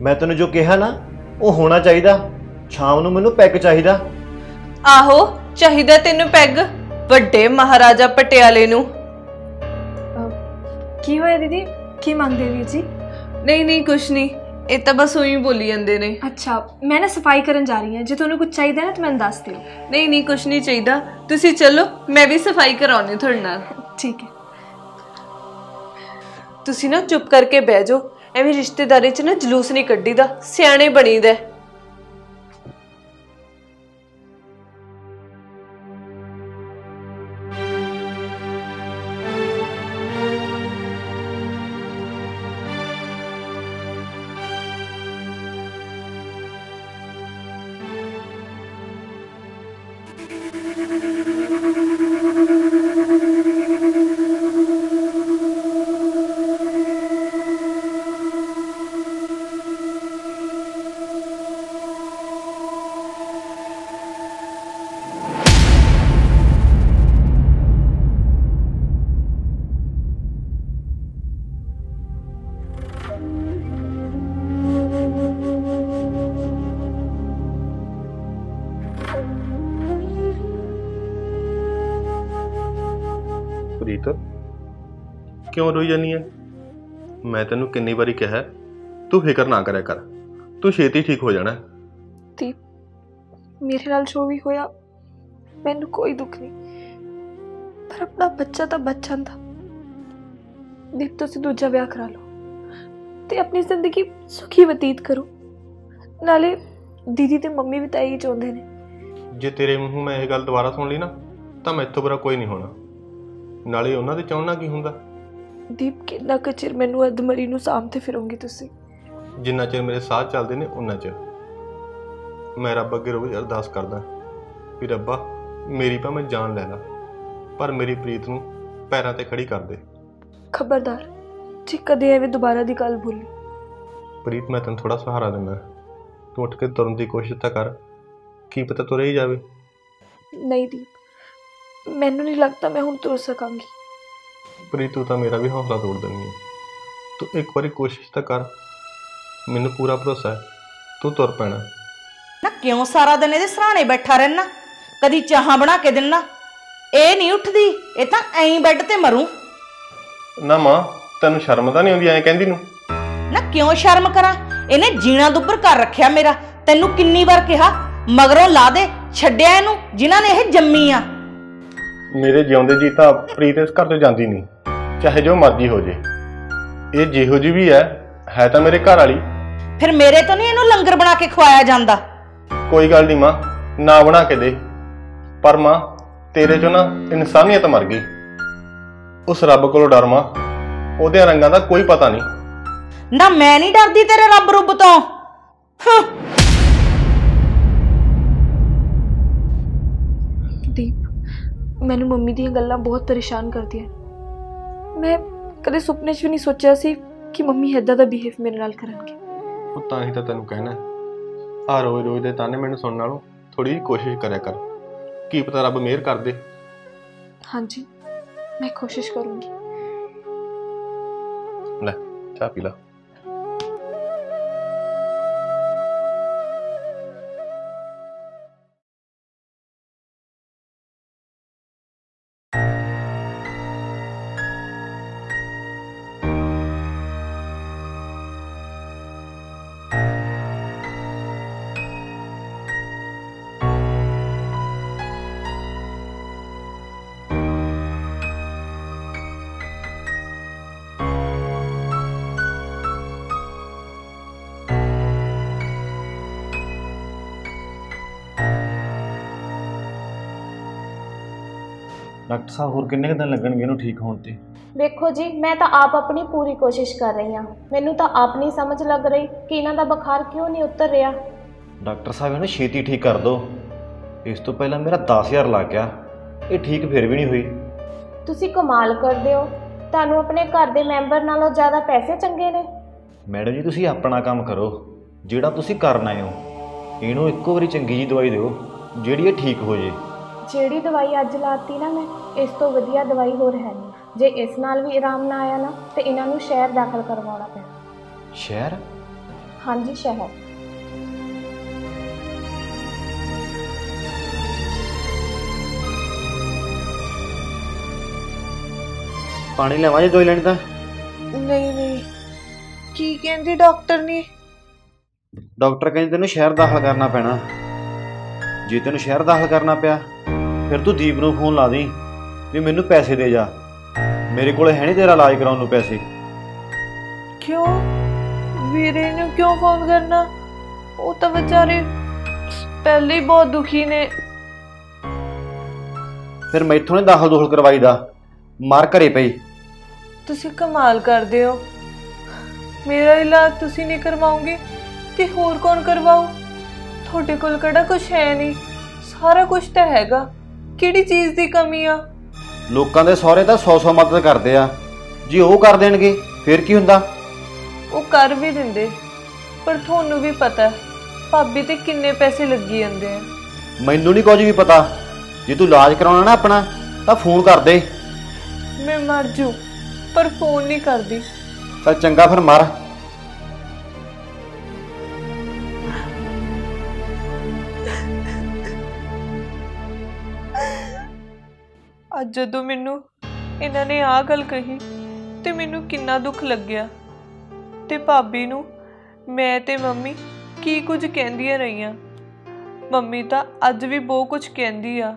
ਮੈਂ ਤੈਨੂੰ ਜੋ ਕਿਹਾ ਨਾ ਉਹ ਹੋਣਾ ਚਾਹੀਦਾ। ਸ਼ਾਮ ਨੂੰ ਮੈਨੂੰ ਪੈਗ ਚਾਹੀਦਾ। ਆਹੋ ਚਾਹੀਦਾ ਤੈਨੂੰ ਪੈਗ ਵੱਡੇ ਮਹਾਰਾਜਾ ਪਟਿਆਲੇ ਨੂੰ। ਕੀ ਹੋਇਆ ਦੀਦੀ? ਕੀ ਮੰਗਦੇ ਵੀਰ ਜੀ? ਨਹੀਂ ਨਹੀਂ ਕੁਛ ਨਹੀਂ। ਇਹ ਤਾਂ ਬਸ ਉਹੀ ਬੋਲੀ ਜਾਂਦੇ ਨੇ। ਅੱਛਾ ਮੈਂ ਨਾ ਸਫ਼ਾਈ ਕਰਨ ਜਾ ਰਹੀ ਹਾਂ। ਜੇ ਤੁਹਾਨੂੰ ਕੁਝ ਚਾਹੀਦਾ ਨਾ ਤਾਂ ਮੈਨੂੰ ਦੱਸ ਦਿਓ। ਨਹੀਂ ਨਹੀਂ ਕੁਛ ਨਹੀਂ ਚਾਹੀਦਾ। ਤੁਸੀਂ ਚੱਲੋ ਮੈਂ ਵੀ ਸਫ਼ਾਈ ਕਰਾਉਣੀ ਤੁਹਾਡੇ ਨਾਲ। ਠੀਕ ਹੈ। ਤੁਸੀਂ ਨਾ ਚੁੱਪ ਕਰਕੇ ਬਹਿ ਜਾਓ। ਐਵੇਂ ਰਿਸ਼ਤੇਦਾਰੀ 'ਚ ਨਾ ਜਲੂਸ ਨਹੀਂ ਕੱਢੀਦਾ। ਸਿਆਣੇ ਬਣੀਦਾ। ਕਿਉਂ ਰੋਈ ਜਾਨੀ ਹੈ? ਮੈਂ ਤੈਨੂੰ ਕਿੰਨੀ ਵਾਰੀ ਕਿਹਾ ਹੈ, ਤੂੰ ਫਿਕਰ ਨਾ ਕਰਿਆ ਕਰ। ਤੂੰ ਛੇਤੀ ਠੀਕ ਹੋ ਜਾਣਾ। ਹੈ। ਦੀਪ ਮੇਰੇ ਨਾਲ ਜੋ ਵੀ ਹੋਇਆ ਮੈਨੂੰ ਕੋਈ ਦੁੱਖ ਨਹੀਂ। ਪਰ ਆਪਣਾ ਬੱਚਾ ਤਾਂ ਬਚ ਜਾਂਦਾ ਦੀਪ ਤੁਸੀਂ ਦੂਜਾ ਵਿਆਹ ਕਰਾ ਲਓ ਤੇ ਆਪਣੀ ਜ਼ਿੰਦਗੀ ਸੁਖੀ ਬਤੀਤ ਕਰੋ। ਨਾਲੇ ਦੀਦੀ ਤੇ ਮੰਮੀ ਵੀ ਤਾਂ ਇਹੀ ਚਾਹੁੰਦੇ ਨੇ। ਜੇ ਤੇਰੇ ਮੂੰਹੋਂ ਮੈਂ ਇਹ ਗੱਲ ਦੁਬਾਰਾ ਸੁਣ ਲਈ ਨਾ ਤਾਂ ਮੈਥੋਂ ਬੁਰਾ ਕੋਈ ਨਹੀਂ ਹੋਣਾ। ਨਾਲੇ ਉਹਨਾਂ ਦੇ ਚਾਹੁੰਨਾ ਕੀ ਹੁੰਦਾ? ਦੀਪ ਕਿੰਨਾ ਕੁ ਚਿਰ ਮੈਨੂੰ ਅਦਮਰੀ ਨੂੰ ਸਾਹਮਣੇ ਫਿਰੋਗੇ ਤੁਸੀਂ? ਜਿੰਨਾ ਚਿਰ ਮੇਰੇ ਸਾਹ ਚੱਲਦੇ ਨੇ ਉਨਾ ਚਿਰ। ਮੈਂ ਰੱਬ ਅੱਗੇ ਰੋਜ਼ ਅਰਦਾਸ ਕਰਦਾ ਵੀ ਰੱਬਾ ਮੇਰੀ ਭਾਵੇਂ ਜਾਨ ਲੈ ਲੈ ਪਰ ਮੇਰੀ ਪ੍ਰੀਤ ਨੂੰ ਪੈਰਾਂ ਤੇ ਖੜੀ ਕਰ ਦੇ। ਖਬਰਦਾਰ ਜੇ ਕਦੇ ਐਵੇਂ ਦੁਬਾਰਾ ਦੀ ਗੱਲ ਭੁੱਲੀ ਪ੍ਰੀਤ ਮੈਂ ਤੈਨੂੰ ਥੋੜਾ ਸਹਾਰਾ ਦਿੰਦਾ। ਤੂੰ ਉੱਠ ਕੇ ਤੁਰਨ ਦੀ ਕੋਸ਼ਿਸ਼ ਤਾਂ ਕਰ। ਕੀ ਪਤਾ ਤੁਰੇ ਹੀ ਜਾਵੇ। ਨਹੀਂ ਦੀਪ ਮੈਨੂੰ ਨਹੀਂ ਲੱਗਦਾ ਮੈਂ ਹੁਣ ਤੁਰ ਸਕਾਂਗੀ। ਪ੍ਰੀਤ ਤੂੰ ਤਾਂ ਮੇਰਾ ਵੀ ਹੌਸਲਾ ਤੋੜ ਦਿੰਦੀ ਹੈ ਤੂੰ ਇੱਕ ਵਾਰੀ ਕੋਸ਼ਿਸ਼ ਤਾਂ ਕਰ। ਮੈਨੂੰ ਪੂਰਾ ਭਰੋਸਾ ਹੈ। ਤੂੰ ਤੁਰ ਪੈਣਾ। ਨਾ ਕਿਉਂ ਸਾਰਾ ਦਿਨ ਇਹਦੇ ਸਰਾਣੇ ਬੈਠਾ ਰਹਿਣਾ? ਕਦੀ ਚਾਹਾਂ ਬਣਾ ਕੇ ਦੇਣਾ ਇਹ ਨਹੀਂ ਉੱਠਦੀ ਇਹ ਤਾਂ ਐਂ ਬੈੱਡ ਤੇ ਮਰੂ। ਨਾ ਮਾਂ ਤੈਨੂੰ ਸ਼ਰਮ ਤਾਂ ਨਹੀਂ ਆਉਂਦੀ ਐਂ ਕਹਿੰਦੀ ਨੂੰ? ਨਾ ਕਿਉਂ ਸ਼ਰਮ ਕਰਾਂ? ਇਹਨੇ ਜੀਣਾ ਦੁੱਬਰ ਕਰ ਰੱਖਿਆ ਮੇਰਾ। ਤੈਨੂੰ ਕਿੰਨੀ ਵਾਰ ਕਿਹਾ? ਮਗਰੋਂ ਲਾ ਦੇ ਛੱਡਿਆ ਇਹਨੂੰ ਜਿਨ੍ਹਾਂ ਨੇ ਇਹ ਜੰਮੀ ਆ। ਮੇਰੇ ਜਿਉਂਦੇ ਜੀ ਤਾਂ ਪ੍ਰੀਤ ਇਸ ਘਰ ਤੋਂ ਜਾਂਦੀ ਨਹੀਂ। ਚਾਹੇ ਜੋ ਮਰਜ਼ੀ ਹੋ ਜੇ। ਇਹ ਜਿਹੋ ਜੀ ਵੀ ਹੈ ਹੈ ਤਾਂ ਮੇਰੇ ਘਰ ਵਾਲੀ। ਫਿਰ ਮੇਰੇ ਤੋਂ ਨਹੀਂ ਇਹਨੂੰ ਲੰਗਰ ਬਣਾ ਕੇ ਖਵਾਇਆ ਜਾਂਦਾ? ਕੋਈ ਗੱਲ ਨਹੀਂ ਮਾਂ ਨਾ ਬਣਾ ਕੇ ਦੇ। ਪਰ ਮਾਂ ਤੇਰੇ ਚੋਂ ਨਾ ਇਨਸਾਨੀਅਤ ਮਰ ਗਈ। ਉਸ ਰੱਬ ਕੋਲੋਂ ਡਰ ਮਾਂ ਉਹਦੇ ਰੰਗਾਂ ਦਾ ਕੋਈ ਪਤਾ ਨਹੀਂ। ਨਾ ਮੈਂ ਨਹੀਂ ਡਰਦੀ ਤੇਰੇ ਰੱਬ ਰੁੱਬ ਤੋਂ। ਹੰ। ਦੀਪ। ਮੈਨੂੰ ਮੰਮੀ ਦੀਆਂ ਗੱਲਾਂ ਬਹੁਤ ਪਰੇਸ਼ਾਨ ਕਰਦੀਆਂ। ਮੈਂ ਕਦੇ ਸੁਪਨੇ 'ਚ ਵੀ ਨਹੀਂ ਸੋਚਿਆ ਸੀ ਕਿ ਮੰਮੀ ਇਦਾਂ ਦਾ ਬਿਹੇਵ ਮੇਰੇ ਨਾਲ ਕਰਨਗੇ। ਉਹ ਤਾਂ ਹੀ ਤਾਂ ਤੈਨੂੰ ਕਹਿਣਾ ਆ ਰੋਜ਼ ਰੋਜ਼ ਦੇ ਤਾਨੇ ਮੈਨੂੰ ਸੁਣਨ ਨਾਲੋਂ ਥੋੜੀ ਜਿਹੀ ਕੋਸ਼ਿਸ਼ ਕਰਿਆ ਕਰ। ਕੀ ਪਤਾ ਰੱਬ ਮਿਹਰ ਕਰ ਦੇ। ਹਾਂਜੀ ਮੈਂ ਕੋਸ਼ਿਸ਼ ਕਰੂੰਗੀ। ਲੈ ਚਾਹ ਪੀ ਲਾ। ਡਾਕਟਰ ਸਾਹਿਬ ਹੋਰ ਕਿੰਨੇ ਕੁ ਦਿਨ ਲੱਗਣਗੇ ਇਹਨੂੰ ਠੀਕ ਹੋਣ ਤੇ? ਵੇਖੋ ਜੀ ਮੈਂ ਤਾਂ ਆਪ ਆਪਣੀ ਪੂਰੀ ਕੋਸ਼ਿਸ਼ ਕਰ ਰਹੀ ਹਾਂ। ਮੈਨੂੰ ਤਾਂ ਆਪ ਨਹੀਂ ਸਮਝ ਲੱਗ ਰਹੀ ਕਿ ਇਹਨਾਂ ਦਾ ਬੁਖਾਰ ਕਿਉਂ ਨਹੀਂ ਉਤਰ ਰਿਹਾ। ਡਾਕਟਰ ਸਾਹਿਬ ਇਹਨੂੰ ਛੇਤੀ ਠੀਕ ਕਰ ਦਿਓ। ਇਸ ਤੋਂ ਪਹਿਲਾਂ ਮੇਰਾ 10000 ਲੱਗ ਗਿਆ। ਇਹ ਠੀਕ ਫਿਰ ਵੀ ਨਹੀਂ ਹੋਈ। ਤੁਸੀਂ ਕਮਾਲ ਕਰਦੇ ਹੋ। ਤੁਹਾਨੂੰ ਆਪਣੇ ਘਰ ਦੇ ਮੈਂਬਰ ਨਾਲੋਂ ਜ਼ਿਆਦਾ ਪੈਸੇ ਚੰਗੇ ਨੇ। ਮੈਡਮ ਜੀ ਤੁਸੀਂ ਆਪਣਾ ਕੰਮ ਕਰੋ। ਜਿਹੜਾ ਤੁਸੀਂ ਕਰਨ ਆਏ ਹੋ ਇਹਨੂੰ ਇੱਕੋ ਵਾਰੀ ਚੰਗੀ ਜੀ ਦਵਾਈ ਦਿਓ ਜਿਹੜੀ ਇਹ ਠੀਕ ਹੋ ਜੇ। ਜਿਹੜੀ ਦਵਾਈ ਅੱਜ ਲਾਤੀ ਨਾ ਮੈਂ ਇਸ ਤੋਂ ਵਧੀਆ ਦਵਾਈ ਹੋਰ ਹੈ ਨਹੀਂ। ਜੇ ਇਸ ਨਾਲ ਵੀ ਆਰਾਮ ਨਾ ਆਇਆ ਨਾ ਤੇ ਇਹਨਾਂ ਨੂੰ ਸ਼ਹਿਰ ਦਾਖਲ ਕਰਵਾਉਣਾ ਪੈਣਾ ਸ਼ਹਿਰ? ਹਾਂਜੀ ਸ਼ਹਿਰ। ਪਾਣੀ ਲੈਵਾਂ ਜੇ ਦਵਾਈ ਲੈਣੀ ਤਾਂ? ਨਹੀਂ ਨਹੀਂ। ਕੀ ਕਹਿੰਦੀ ਡਾਕਟਰ ਨੇ? ਡਾਕਟਰ ਕਹਿੰਦੇ ਤੈਨੂੰ ਸ਼ਹਿਰ ਦਾਖਲ ਕਰਨਾ ਪੈਣਾ। ਜੇ ਤੈਨੂੰ ਸ਼ਹਿਰ ਦਾਖਲ ਕਰਨਾ ਪਿਆ ਫਿਰ ਤੂੰ ਦੀਪ ਨੂੰ ਫੋਨ ਲਾ ਦੇ ਵੀ ਮੈਨੂੰ ਪੈਸੇ ਦੇ ਜਾ। ਮੇਰੇ ਕੋਲ ਹੈ ਨਹੀਂ ਤੇਰਾ ਇਲਾਜ ਕਰਾਉਣ ਨੂੰ ਪੈਸੇ। ਕਿਉਂ? ਵੀਰੇ ਨੂੰ ਕਿਉਂ ਫੋਨ ਕਰਨਾ? ਉਹ ਤਾਂ ਵਿਚਾਰੇ ਪਹਿਲੇ ਹੀ ਬਹੁਤ ਦੁਖੀ ਨੇ। ਫਿਰ ਮੈਥੋਂ ਨੇ ਦਾਖਲ ਦੋਖਲ ਕਰਵਾਈ ਦਾ ਮਾਰ ਘਰੇ ਪਈ। ਤੁਸੀਂ ਕਮਾਲ ਕਰਦੇ ਹੋ। ਮੇਰਾ ਇਲਾਜ ਤੁਸੀਂ ਨਹੀਂ ਕਰਵਾਓਗੇ ਤੇ ਹੋਰ ਕੌਣ ਕਰਵਾਉ ਤੁਹਾਡੇ ਕੋਲ ਕਿਹੜਾ ਕੁਝ ਹੈ ਨਹੀਂ। ਸਾਰਾ ਕੁਝ ਤਾਂ ਹੈਗਾ। ਕਿਹੜੀ ਚੀਜ਼ ਦੀ ਕਮੀ ਆ? ਲੋਕਾਂ ਦੇ ਸਹੁਰੇ ਤਾਂ 100-100 ਮਦਦ ਕਰਦੇ ਆ। ਜੇ ਉਹ ਕਰ ਦੇਣਗੇ ਫਿਰ ਕੀ ਹੁੰਦਾ? ਉਹ ਕਰ ਵੀ ਦਿੰਦੇ ਪਰ ਤੁਹਾਨੂੰ ਵੀ ਪਤਾ ਭਾਬੀ ਤੇ ਕਿੰਨੇ ਪੈਸੇ ਲੱਗੀ ਜਾਂਦੇ ਆ। ਮੈਨੂੰ ਨਹੀਂ ਕੁਝ ਵੀ ਪਤਾ। ਜੇ ਤੂੰ ਇਲਾਜ ਕਰਾਉਣਾ ਨਾ ਆਪਣਾ ਤਾਂ ਫੋਨ ਕਰ ਦੇ। ਮੈਂ ਮਰ ਜੂ ਪਰ ਫੋਨ ਨਹੀਂ ਕਰਦੀ। ਚੱਲ ਚੰਗਾ ਫਿਰ ਮਰ। ਅੱਜ ਜਦੋਂ ਮੈਨੂੰ ਇਹਨਾਂ ਨੇ ਆਹ ਗੱਲ ਕਹੀ ਤੇ ਮੈਨੂੰ ਕਿੰਨਾ ਦੁੱਖ ਲੱਗਿਆ। ਤੇ ਭਾਬੀ ਨੂੰ ਮੈਂ ਤੇ ਮੰਮੀ ਕੀ ਕੁਝ ਕਹਿੰਦੀਆਂ ਰਹੀਆਂ? ਮੰਮੀ ਤਾਂ ਅੱਜ ਵੀ ਬਹੁਤ ਕੁਝ ਕਹਿੰਦੀ ਆ।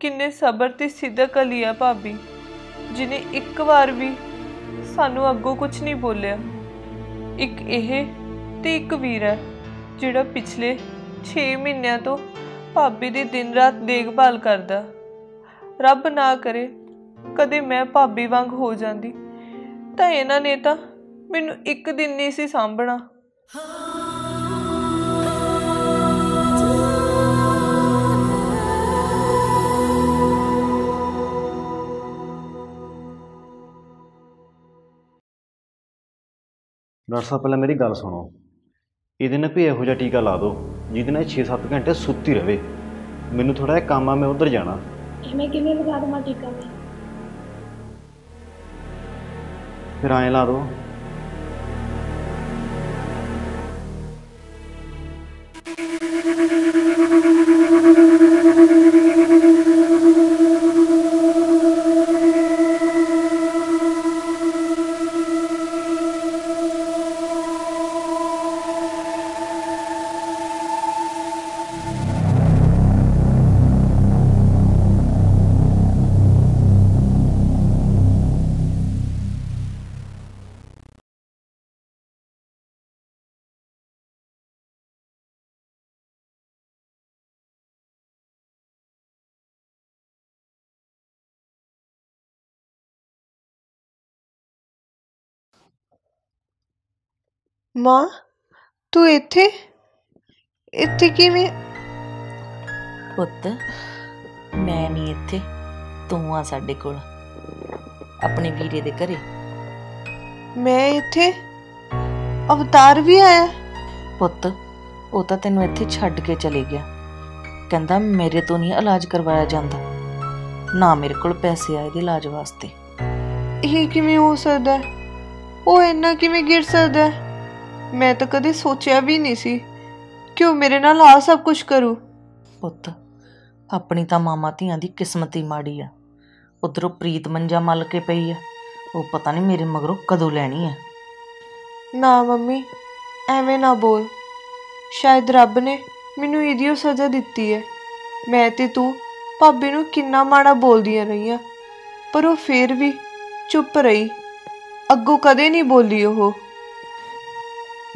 ਕਿੰਨੇ ਸਬਰ ਤੇ ਸਿੱਧਕ ਵਾਲੀ ਆ ਭਾਬੀ ਜਿਨੇ ਇੱਕ ਵਾਰ ਵੀ ਸਾਨੂੰ ਅੱਗੋਂ ਕੁਝ ਨਹੀਂ ਬੋਲਿਆ। ਇੱਕ ਇਹ ਤੇ ਇੱਕ ਵੀਰ ਹੈ, ਜਿਹੜਾ ਪਿਛਲੇ 6 ਮਹੀਨਿਆਂ ਤੋਂ ਭਾਬੀ ਦੀ ਦਿਨ ਰਾਤ ਦੇਖਭਾਲ ਕਰਦਾ। ਰੱਬ ਨਾ ਕਰੇ, ਕਦੇ ਮੈਂ ਭਾਬੀ ਵਾਂਗ ਹੋ ਜਾਂਦੀ। ਤਾਂ ਇਹਨਾਂ ਨੇ ਤਾਂ ਮੈਨੂੰ ਇੱਕ ਦਿਨ ਨਹੀਂ ਸੀ ਸਾਂਭਣਾ। ਡਾਕਟਰ ਸਾਹਿਬ, ਪਹਿਲਾਂ ਮੇਰੀ ਗੱਲ ਸੁਣੋ। ਇਹਦੇ ਨਾਲ ਵੀ ਇਹੋ ਜਿਹਾ ਟੀਕਾ ਲਾ ਦਿਓ, ਜਿਹਦੇ ਨਾਲ 6-7 ਘੰਟੇ ਸੁੱਤੀ ਰਵੇ ਮੈਨੂੰ ਥੋੜਾ ਜਿਹਾ ਕੰਮ ਆ, ਮੈਂ ਉਧਰ ਜਾਣਾ। ਐਵੇਂ ਕਿਵੇਂ ਲਗਾ ਦੇਵਾਂ ਟੀਕਾ ਮੈਂ? ਫਿਰ ਐਂ ਲਾ ਦੋ। ਮਾਂ ਤੂੰ ਇੱਥੇ? ਇੱਥੇ ਕਿਵੇਂ? ਪੁੱਤ ਮੈਂ ਨਹੀਂ ਇੱਥੇ। ਤੂੰ ਆ ਸਾਡੇ ਕੋਲ। ਆਪਣੇ ਵੀਰੇ ਦੇ ਘਰੇ। ਮੈਂ ਇੱਥੇ? ਅਵਤਾਰ ਵੀ ਆਇਆ? ਪੁੱਤ ਉਹ ਤਾਂ ਤੈਨੂੰ ਇੱਥੇ ਛੱਡ ਕੇ ਚਲੇ ਗਿਆ। ਕਹਿੰਦਾ ਮੇਰੇ ਤੋਂ ਨਹੀਂ ਇਲਾਜ ਕਰਵਾਇਆ ਜਾਂਦਾ। ਨਾ ਮੇਰੇ ਕੋਲ ਪੈਸੇ ਆਏ ਦੇ ਇਲਾਜ ਵਾਸਤੇ। ਇਹ ਕਿਵੇਂ ਹੋ ਸਕਦਾ? ਹੈ? ਉਹ ਇੰਨਾ ਕਿਵੇਂ ਗਿਰ ਸਕਦਾ? ਹੈ? ਮੈਂ ਤਾਂ ਕਦੇ ਸੋਚਿਆ ਵੀ ਨਹੀਂ ਸੀ ਕਿ ਉਹ ਮੇਰੇ ਨਾਲ ਆ ਸਭ ਕੁਝ ਕਰੂ। ਪੁੱਤ ਆਪਣੀ ਤਾਂ ਮਾਮਾ ਧੀਆਂ ਦੀ ਕਿਸਮਤ ਹੀ ਮਾੜੀ ਆ। ਉਧਰੋਂ ਪ੍ਰੀਤ ਮੰਜਾ ਮਲ ਕੇ ਪਈ ਆ। ਉਹ ਪਤਾ ਨਹੀਂ ਮੇਰੇ ਮਗਰੋਂ ਕਦੋਂ ਲੈਣੀ ਆ। ਨਾ ਮੰਮੀ ਐਵੇਂ ਨਾ ਬੋਲ। ਸ਼ਾਇਦ ਰੱਬ ਨੇ ਮੈਨੂੰ ਇਹਦੀ ਓ ਸਜ਼ਾ ਦਿੱਤੀ ਹੈ ਮੈਂ ਤੇ ਤੂੰ ਭਾਬੀ ਨੂੰ ਕਿੰਨਾ ਮਾੜਾ ਬੋਲਦੀਆਂ ਰਹੀਆਂ ਪਰ ਉਹ ਫੇਰ ਵੀ ਚੁੱਪ ਰਹੀ। ਅੱਗੋਂ ਕਦੇ ਨਹੀਂ ਬੋਲੀ ਉਹ।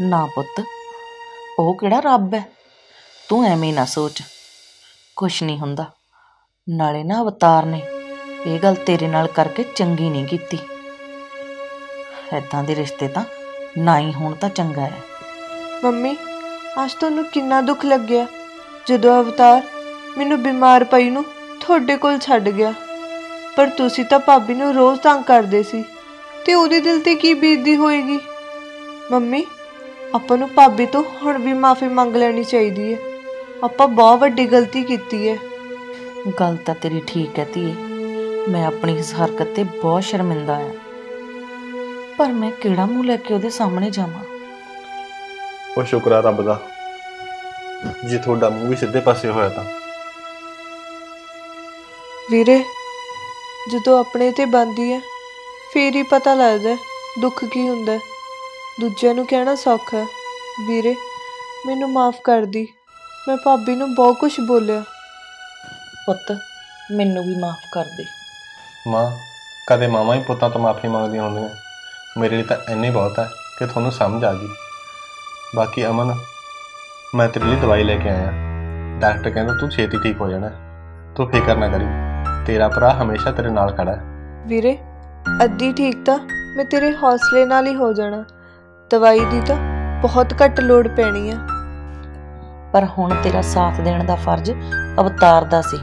ਨਾ ਪੁੱਤ, ਉਹ ਕਿਹੜਾ ਰੱਬ ਹੈ? ਤੂੰ ਐਵੇਂ ਨਾ ਸੋਚ। ਕੁਛ ਨਹੀਂ ਹੁੰਦਾ। ਨਾਲੇ ਨਾ ਅਵਤਾਰ ਨੇ ਇਹ ਗੱਲ ਤੇਰੇ ਨਾਲ ਕਰਕੇ ਚੰਗੀ ਨਹੀਂ ਕੀਤੀ। ਐਦਾਂ ਦੇ ਰਿਸ਼ਤੇ ਤਾਂ ਨਾ ਹੀ ਹੋਣ ਤਾਂ ਚੰਗਾ ਹੈ। ਮੰਮੀ, ਅੱਜ ਤੁਹਾਨੂੰ ਕਿੰਨਾ ਦੁੱਖ ਲੱਗਿਆ। ਜਦੋਂ ਅਵਤਾਰ ਮੈਨੂੰ ਬਿਮਾਰ ਪਈ ਨੂੰ ਤੁਹਾਡੇ ਕੋਲ ਛੱਡ ਗਿਆ। ਪਰ ਤੁਸੀਂ ਤਾਂ ਭਾਬੀ ਨੂੰ ਰੋਜ਼ ਤੰਗ ਕਰਦੇ ਸੀ। ਤੇ ਉਹਦੇ ਦਿਲ ਤੇ ਕੀ ਬੀਤਦੀ ਹੋਏਗੀ? ਮੰਮੀ ਆਪਾਂ ਨੂੰ ਭਾਬੀ ਤੋਂ ਹੁਣ ਵੀ ਮਾਫੀ ਮੰਗ ਲੈਣੀ ਚਾਹੀਦੀ ਹੈ। ਆਪਾਂ ਬਹੁਤ ਵੱਡੀ ਗਲਤੀ ਕੀਤੀ ਹੈ। ਗੱਲ ਤਾਂ ਤੇਰੀ ਠੀਕ ਹੈ ਧੀਏ। ਮੈਂ ਆਪਣੀ ਇਸ ਹਰਕਤ ਤੇ ਬਹੁਤ ਸ਼ਰਮਿੰਦਾ ਹਾਂ। ਪਰ ਮੈਂ ਕਿਹੜਾ ਮੂੰਹ ਲੈ ਕੇ ਉਹਦੇ ਸਾਹਮਣੇ ਜਾਵਾਂ? ਉਹ ਸ਼ੁਕਰ ਆ ਰੱਬ ਦਾ। ਜੇ ਤੁਹਾਡਾ ਮੂੰਹ ਵੀ ਸਿੱਧੇ ਪਾਸੇ ਹੋਇਆ ਤਾਂ। ਵੀਰੇ ਜਦੋਂ ਆਪਣੇ ਤੇ ਬੰਦੀ ਹੈ ਫੇਰ ਹੀ ਪਤਾ ਲੱਗਦਾ ਦੁੱਖ ਕੀ ਹੁੰਦਾ ਹੈ। ਦੂਜਿਆਂ ਨੂੰ ਕਹਿਣਾ ਸੌਖਾ ਹੈ। ਵੀਰੇ ਮੈਨੂੰ ਮਾਫ ਕਰ ਦੀ। ਮੈਂ ਭਾਬੀ ਨੂੰ ਬਹੁਤ ਕੁਝ ਬੋਲਿਆ। ਪੁੱਤ ਮੈਨੂੰ ਵੀ ਮਾਫ ਕਰ ਦੇ। ਮਾਂ ਕਦੇ ਮਾਵਾਂ ਹੀ ਪੁੱਤਾਂ ਤੋਂ ਮਾਫੀ ਮੰਗਦੀਆਂ ਹੁੰਦੀਆਂ। ਮੇਰੇ ਲਈ ਤਾਂ ਇੰਨੇ ਬਹੁਤ ਹੈ ਕਿ ਤੁਹਾਨੂੰ ਸਮਝ ਆ ਗਈ। ਬਾਕੀ ਅਮਨ ਮੈਂ ਤੇਰੇ ਲਈ ਦਵਾਈ ਲੈ ਕੇ ਆਇਆ। ਡਾਕਟਰ ਕਹਿੰਦਾ ਤੂੰ ਛੇਤੀ ਠੀਕ ਹੋ ਜਾਣਾ। ਤੂੰ ਫਿਕਰ ਨਾ ਕਰੀ। ਤੇਰਾ ਭਰਾ ਹਮੇਸ਼ਾ ਤੇਰੇ ਨਾਲ ਖੜਾ ਹੈ। ਵੀਰੇ ਅੱਧੀ ਠੀਕ ਤਾਂ ਮੈਂ ਤੇਰੇ ਹੌਸਲੇ ਨਾਲ ਹੀ ਹੋ ਜਾਣਾ। ਦਵਾਈ ਦੀ ਤਾਂ ਬਹੁਤ ਘੱਟ ਲੋੜ ਪੈਣੀ ਆ। ਪਰ ਹੁਣ ਤੇਰਾ ਸਾਥ ਦੇਣ ਦਾ ਫਰਜ਼ ਅਵਤਾਰ ਦਾ ਸੀ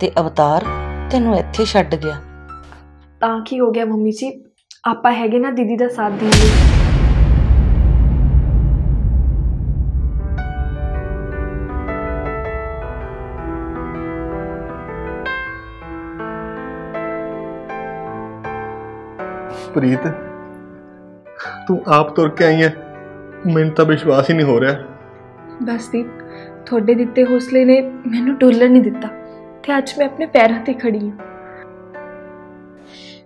ਤੇ ਅਵਤਾਰ ਤੈਨੂੰ ਇੱਥੇ ਛੱਡ ਗਿਆ। ਤਾਂ ਕੀ ਹੋ ਗਿਆ ਮੰਮੀ ਜੀ? ਆਪਾਂ ਹੈਗੇ ਨਾ ਦੀਦੀ ਦਾ ਸਾਥ ਦੇਣ ਲਈ। ਪ੍ਰੀਤ ਤੂੰ ਆਪ ਤੁਰ ਕੇ ਆਈ ਹੈ ਮੈਨੂੰ ਤਾਂ ਵਿਸ਼ਵਾਸ ਹੀ ਨਹੀਂ ਹੋ ਰਿਹਾ। ਬਸ ਦੀਪ ਤੁਹਾਡੇ ਦਿੱਤੇ ਹੌਸਲੇ ਨੇ ਮੈਨੂੰ ਡੋਲਣ ਨਹੀਂ ਦਿੱਤਾ ਤੇ ਅੱਜ ਮੈਂ ਆਪਣੇ ਪੈਰਾਂ ਤੇ ਖੜੀ ਹਾਂ।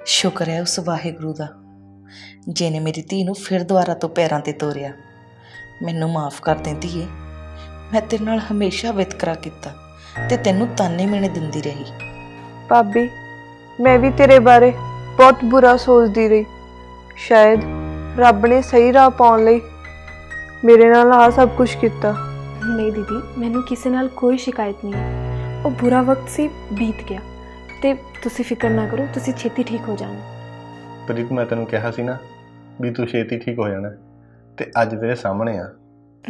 ਸ਼ੁਕਰ ਹੈ ਉਸ ਵਾਹਿਗੁਰੂ ਦਾ ਜਿਨੇ ਮੇਰੀ ਧੀ ਨੂੰ ਫਿਰ ਦੁਬਾਰਾ ਤੋਂ ਪੈਰਾਂ ਤੇ ਤੋਰਿਆ। ਮੈਨੂੰ ਮਾਫ ਕਰ ਦੇ ਧੀਏ ਮੈਂ ਤੇਰੇ ਨਾਲ ਹਮੇਸ਼ਾ ਵਿਤਕਰਾ ਕੀਤਾ ਤੇ ਤੈਨੂੰ ਤਾਨੇ ਮੇਣੇ ਦਿੰਦੀ ਰਹੀ। ਭਾਬੀ ਮੈਂ ਵੀ ਤੇਰੇ ਬਾਰੇ ਬਹੁਤ ਬੁਰਾ ਸੋਚਦੀ ਰਹੀ। ਸ਼ਾਇਦ ਰੱਬ ਨੇ ਸਹੀ ਰਾਹ ਪਾਉਣ ਲਈ ਮੇਰੇ ਨਾਲ ਆ ਸਭ ਕੁਝ ਕੀਤਾ। ਨਹੀਂ ਦੀਦੀ ਮੈਨੂੰ ਕਿਸੇ ਨਾਲ ਕੋਈ ਸ਼ਿਕਾਇਤ ਨਹੀਂ ਹੈ। ਉਹ ਬੁਰਾ ਵਕਤ ਸੀ ਬੀਤ ਗਿਆ। ਤੇ ਤੁਸੀਂ ਫਿਕਰ ਨਾ ਕਰੋ ਤੁਸੀਂ ਛੇਤੀ ਠੀਕ ਹੋ ਜਾਣਾ। ਪ੍ਰੀਤ ਮੈਂ ਤੈਨੂੰ ਕਿਹਾ ਸੀ ਨਾ ਵੀ ਤੂੰ ਛੇਤੀ ਠੀਕ ਹੋ ਜਾਣਾ। ਤੇ ਅੱਜ ਤੇਰੇ ਸਾਹਮਣੇ ਆ।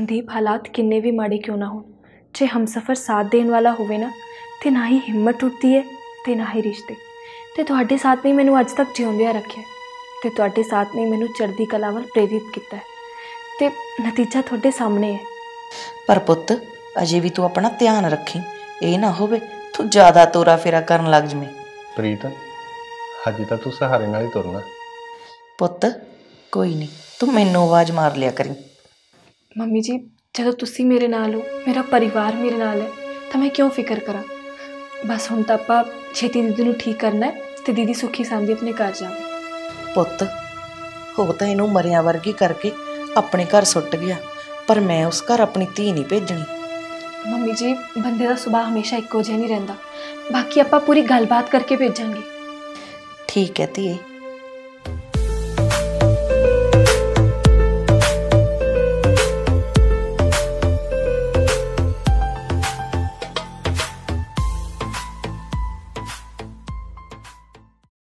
ਦੀਪ ਹਾਲਾਤ ਕਿੰਨੇ ਵੀ ਮਾੜੇ ਕਿਉਂ ਨਾ ਹੋਣ। ਜੇ ਹਮਸਫਰ ਸਾਥ ਦੇਣ ਵਾਲਾ ਹੋਵੇ ਨਾ ਤੇ ਨਾ ਹੀ ਹਿੰਮਤ ਟੁੱਟਦੀ ਹੈ ਤੇ ਨਾ ਹੀ ਰਿਸ਼ਤੇ। ਤੇ ਤੁਹਾਡੇ ਸਾਥ ਨੇ ਮੈਨੂੰ ਅੱਜ ਤੱਕ ਜਿਉਂਦਿਆਂ ਰੱਖਿਆ ਤੇ ਤੁਹਾਡੇ ਸਾਥ ਨੇ ਮੈਨੂੰ ਚੜ੍ਹਦੀ ਕਲਾ ਵੱਲ ਪ੍ਰੇਰਿਤ ਕੀਤਾ ਹੈ ਤੇ ਨਤੀਜਾ ਤੁਹਾਡੇ ਸਾਹਮਣੇ ਹੈ। ਪਰ ਪੁੱਤ ਅਜੇ ਵੀ ਤੂੰ ਆਪਣਾ ਧਿਆਨ ਰੱਖੀ। ਇਹ ਨਾ ਹੋਵੇ ਤੂੰ ਜ਼ਿਆਦਾ ਤੋਰਾ ਫੇਰਾ ਕਰਨ ਲੱਗ ਜਵੇਂ। ਪ੍ਰੀਤ ਹਜੇ ਤਾਂ ਤੂੰ ਸਹਾਰੇ ਨਾਲ ਹੀ ਤੁਰਨਾ। ਪੁੱਤ ਕੋਈ ਨਹੀਂ ਤੂੰ ਮੈਨੂੰ ਆਵਾਜ਼ ਮਾਰ ਲਿਆ ਕਰੀ। ਮੰਮੀ ਜੀ ਜਦੋਂ ਤੁਸੀਂ ਮੇਰੇ ਨਾਲ ਹੋ ਮੇਰਾ ਪਰਿਵਾਰ ਮੇਰੇ ਨਾਲ ਹੈ ਤਾਂ ਮੈਂ ਕਿਉਂ ਫਿਕਰ ਕਰਾਂ? ਬਸ ਹੁਣ ਤਾਂ ਆਪਾਂ ਛੇਤੀ ਦੀਦੀ ਨੂੰ ਠੀਕ ਕਰਨਾ ਹੈ ਤੇ ਦੀਦੀ ਸੁਖੀ ਸਾਂਦੀ ਆਪਣੇ ਘਰ ਜਾਵੇ। ਪੁੱਤ ਹੋ ਤਾਂ ਇਹਨੂੰ ਮਰਿਆਂ ਵਰਗੀ ਕਰਕੇ ਆਪਣੇ ਘਰ ਸੁੱਟ ਗਿਆ ਪਰ ਮੈਂ ਉਸ ਘਰ ਆਪਣੀ ਧੀ ਨਹੀਂ ਭੇਜਣੀ। ਮੰਮੀ ਜੀ ਬੰਦੇ ਦਾ ਸੁਭਾਅ ਹਮੇਸ਼ਾ ਇੱਕੋ ਜਿਹਾ ਨਹੀਂ ਰਹਿੰਦਾ। ਬਾਕੀ ਆਪਾਂ ਪੂਰੀ ਗੱਲਬਾਤ ਕਰਕੇ ਭੇਜਾਂਗੇ। ਠੀਕ ਹੈ ਧੀਏ।